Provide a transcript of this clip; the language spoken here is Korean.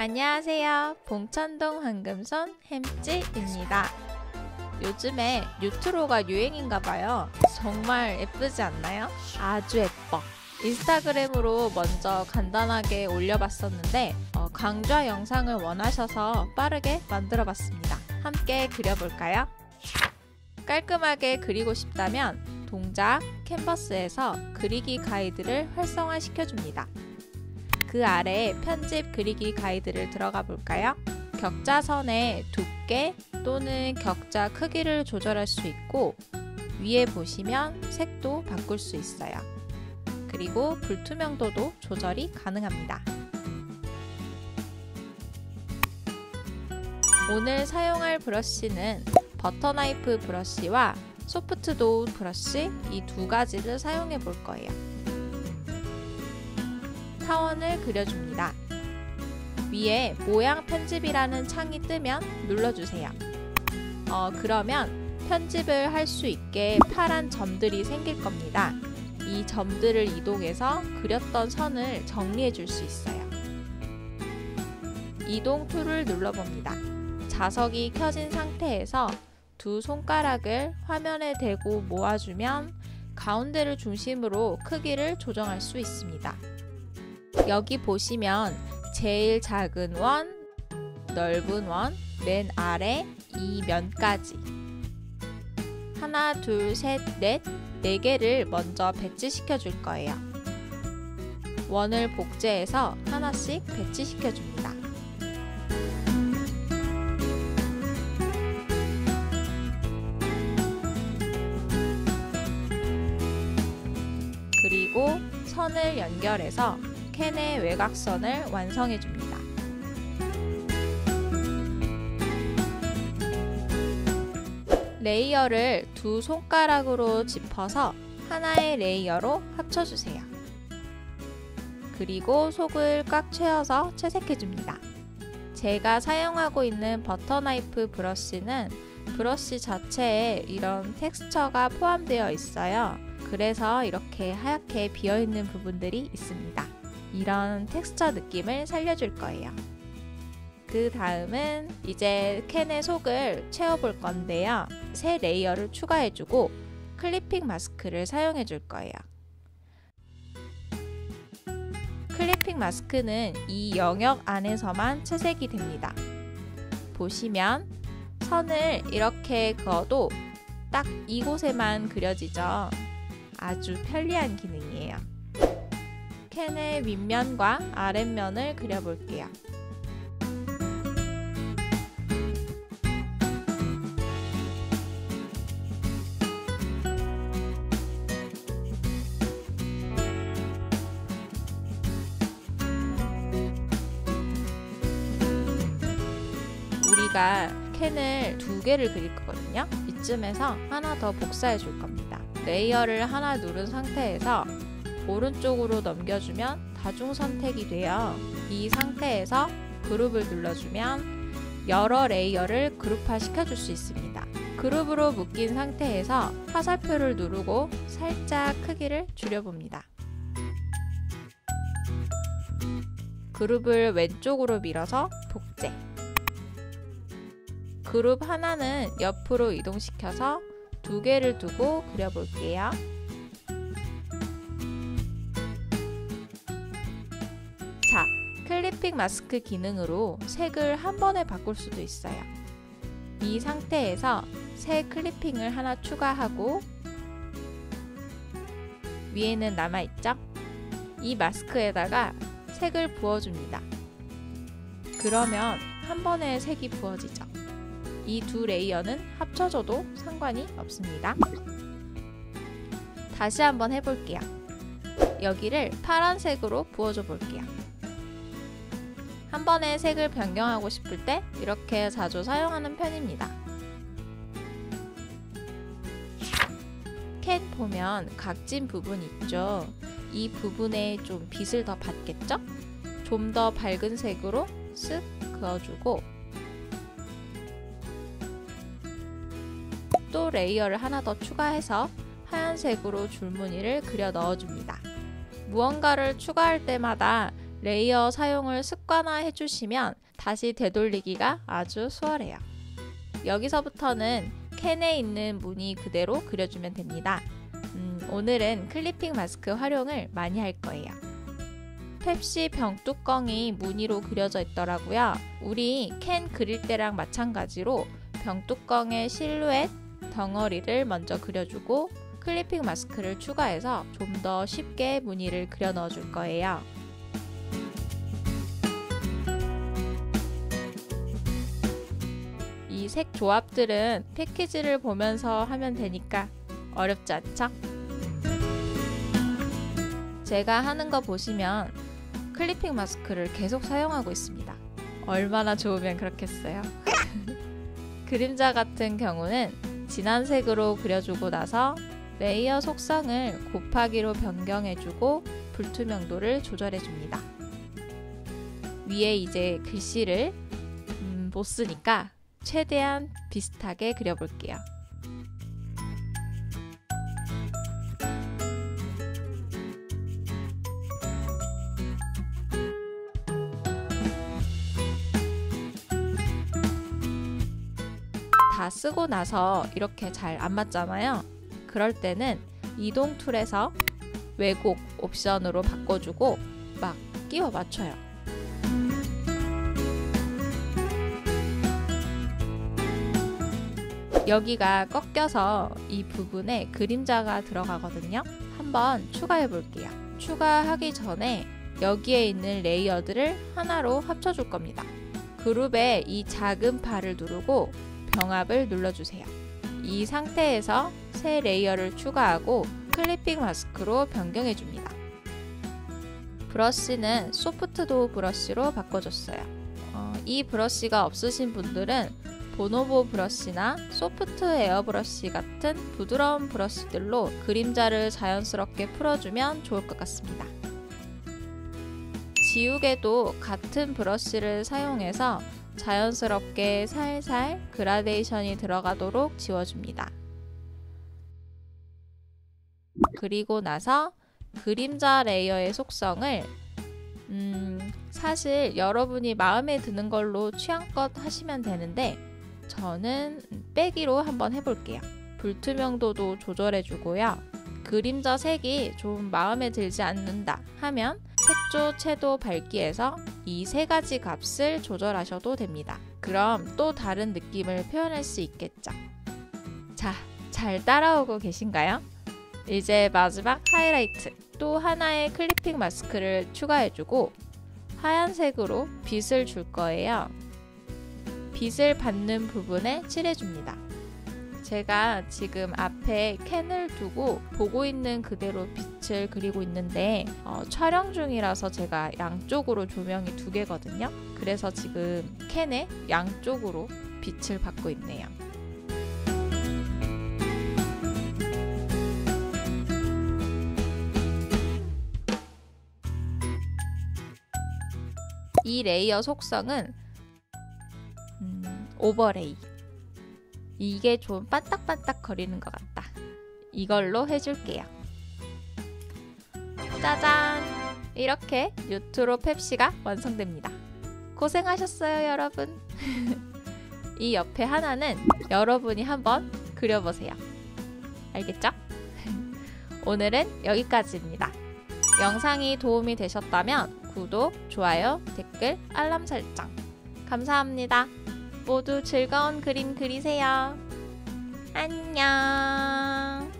안녕하세요. 봉천동 황금손 햄찌입니다. 요즘에 뉴트로가 유행인가 봐요. 정말 예쁘지 않나요? 아주 예뻐. 인스타그램으로 먼저 간단하게 올려봤었는데 어, 강좌 영상을 원하셔서 빠르게 만들어봤습니다. 함께 그려볼까요? 깔끔하게 그리고 싶다면 동작 캔버스에서 그리기 가이드를 활성화시켜줍니다. 그 아래 편집 그리기 가이드를 들어가 볼까요? 격자선의 두께 또는 격자 크기를 조절할 수 있고 위에 보시면 색도 바꿀 수 있어요. 그리고 불투명도도 조절이 가능합니다. 오늘 사용할 브러쉬는 버터나이프 브러쉬와 소프트 도우 브러쉬 이 두 가지를 사용해 볼 거예요. 타원을 그려줍니다. 위에 모양 편집이라는 창이 뜨면 눌러주세요. 어, 그러면 편집을 할 수 있게 파란 점들이 생길 겁니다. 이 점들을 이동해서 그렸던 선을 정리해 줄 수 있어요. 이동 tool을 눌러봅니다. 자석이 켜진 상태에서 두 손가락을 화면에 대고 모아주면 가운데를 중심으로 크기를 조정할 수 있습니다. 여기 보시면 제일 작은 원, 넓은 원, 맨 아래 이 면까지 하나, 둘, 셋, 넷, 네 개를 먼저 배치시켜 줄 거예요. 원을 복제해서 하나씩 배치시켜 줍니다. 그리고 선을 연결해서 캔의 외곽선을 완성해 줍니다. layer를 두 손가락으로 짚어서 하나의 layer로 합쳐주세요. 그리고 속을 꽉 채워서 채색해줍니다. 제가 사용하고 있는 butter knife 브러쉬는 브러쉬 자체에 이런 텍스처가 포함되어 있어요. 그래서 이렇게 하얗게 비어있는 부분들이 있습니다. 이런 텍스처 느낌을 살려줄 거예요. 그 다음은 이제 캔의 속을 채워볼 건데요. 새 layer를 추가해주고 clipping mask를 사용해줄 거예요. clipping mask는 이 영역 안에서만 채색이 됩니다. 보시면 선을 이렇게 그어도 딱 이곳에만 그려지죠. 아주 편리한 기능이에요. 캔의 윗면과 아랫면을 그려볼게요. 우리가 캔을 두 개를 그릴 거거든요. 이쯤에서 하나 더 복사해 줄 겁니다. layer를 하나 누른 상태에서 오른쪽으로 넘겨주면 다중 선택이 돼요. 이 상태에서 그룹을 눌러주면 여러 layer를 그룹화 시켜줄 수 있습니다. 그룹으로 묶인 상태에서 화살표를 누르고 살짝 크기를 줄여봅니다. 그룹을 왼쪽으로 밀어서 복제. 그룹 하나는 옆으로 이동시켜서 두 개를 두고 그려볼게요. 클리핑 마스크 기능으로 색을 한 번에 바꿀 수도 있어요. 이 상태에서 새 클리핑을 하나 추가하고 위에는 남아있죠? 이 마스크에다가 색을 부어줍니다. 그러면 한 번에 색이 부어지죠. 이 두 레이어는 합쳐져도 상관이 없습니다. 다시 한번 해볼게요. 여기를 파란색으로 부어줘 볼게요. 한 번에 색을 변경하고 싶을 때 이렇게 자주 사용하는 편입니다. 캔 보면 각진 부분 있죠? 이 부분에 좀 빛을 더 받겠죠? 좀 더 밝은 색으로 쓱 그어주고 또 layer를 하나 더 추가해서 하얀색으로 줄무늬를 그려 넣어줍니다. 무언가를 추가할 때마다 layer 사용을 습관화해 주시면 다시 되돌리기가 아주 수월해요. 여기서부터는 캔에 있는 무늬 그대로 그려주면 됩니다. 음, 오늘은 clipping mask 활용을 많이 할 거예요. 펩시 병뚜껑이 무늬로 그려져 있더라고요. 우리 캔 그릴 때랑 마찬가지로 병뚜껑의 실루엣, 덩어리를 먼저 그려주고 clipping mask를 추가해서 좀 더 쉽게 무늬를 그려 넣어 줄 거예요. 이 색 조합들은 패키지를 보면서 하면 되니까 어렵지 않죠? 제가 하는 거 보시면 clipping mask를 계속 사용하고 있습니다. 얼마나 좋으면 그렇겠어요. 그림자 같은 경우는 진한 색으로 그려주고 나서 layer 속성을 곱하기로 변경해주고 불투명도를 조절해줍니다. 위에 이제 글씨를 음, 못 쓰니까 최대한 비슷하게 그려볼게요. 다 쓰고 나서 이렇게 잘 안 맞잖아요. 그럴 때는 이동 툴에서 왜곡 옵션으로 바꿔주고 막 끼워 맞춰요. 여기가 꺾여서 이 부분에 그림자가 들어가거든요. 한번 추가해 볼게요. 추가하기 전에 여기에 있는 레이어들을 하나로 합쳐 줄 겁니다. 그룹의 이 작은 팔을 누르고 병합을 눌러주세요. 이 상태에서 새 layer를 추가하고 clipping mask로 변경해 줍니다. 브러쉬는 soft dough 브러쉬로 바꿔줬어요. 어, 이 브러쉬가 없으신 분들은 보노보 브러쉬나 soft air 브러쉬 같은 부드러운 브러쉬들로 그림자를 자연스럽게 풀어주면 좋을 것 같습니다. 지우개도 같은 브러쉬를 사용해서 자연스럽게 살살 그라데이션이 들어가도록 지워줍니다. 그리고 나서 그림자 레이어의 속성을 음, 사실 여러분이 마음에 드는 걸로 취향껏 하시면 되는데 저는 빼기로 한번 해볼게요. 불투명도도 조절해주고요. 그림자 색이 좀 마음에 들지 않는다 하면 색조, 채도, 밝기에서 이 세 가지 값을 조절하셔도 됩니다. 그럼 또 다른 느낌을 표현할 수 있겠죠. 자, 잘 따라오고 계신가요? 이제 마지막 하이라이트. 또 하나의 클리핑 마스크를 추가해주고 하얀색으로 빛을 줄 거예요. 빛을 받는 부분에 칠해줍니다. 제가 지금 앞에 캔을 두고 보고 있는 그대로 빛을 그리고 있는데 어, 촬영 중이라서 제가 양쪽으로 조명이 두 개거든요. 그래서 지금 캔에 양쪽으로 빛을 받고 있네요. 이 layer 속성은 음, overlay 이게 좀 반딱반딱 거리는 것 같다. 이걸로 해줄게요. 짜잔! 이렇게 뉴트로 펩시가 완성됩니다. 고생하셨어요, 여러분. 이 옆에 하나는 여러분이 한번 그려보세요. 알겠죠? 오늘은 여기까지입니다. 영상이 도움이 되셨다면 구독, 좋아요, 댓글, 알람 설정. 감사합니다. 모두 즐거운 그림 그리세요. 안녕.